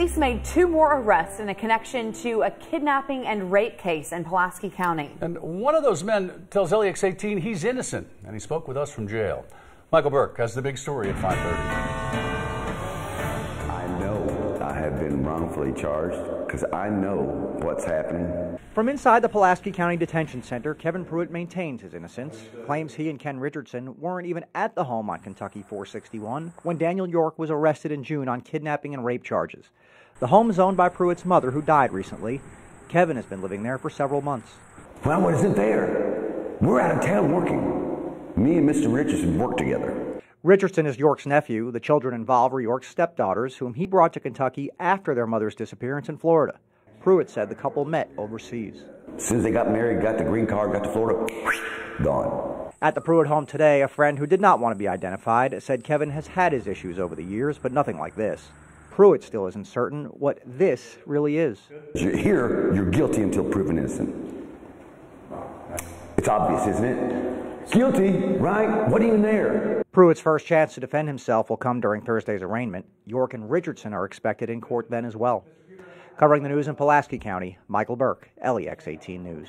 Police made two more arrests in a connection to a kidnapping and rape case in Pulaski County. And one of those men tells LEX 18 he's innocent, and he spoke with us from jail. Michael Burke has the big story at 5:30. I know I have been wrongfully charged because I know what's happening. From inside the Pulaski County Detention Center, Kevin Pruitt maintains his innocence, claims he and Ken Richardson weren't even at the home on Kentucky 461 when Daniel York was arrested in June on kidnapping and rape charges. The home is owned by Pruitt's mother, who died recently. Kevin has been living there for several months. Well, I wasn't there. We're out of town working. Me and Mr. Richardson work together. Richardson is York's nephew. The children involved were York's stepdaughters, whom he brought to Kentucky after their mother's disappearance in Florida. Pruitt said the couple met overseas. As soon as they got married, got the green card, got to Florida, gone. At the Pruitt home today, a friend who did not want to be identified said Kevin has had his issues over the years, but nothing like this. Pruitt still isn't certain what this really is. You're here, you're guilty until proven innocent. It's obvious, isn't it? Guilty, right? What even there? Pruitt's first chance to defend himself will come during Thursday's arraignment. York and Richardson are expected in court then as well. Covering the news in Pulaski County, Michael Burke, LEX 18 News.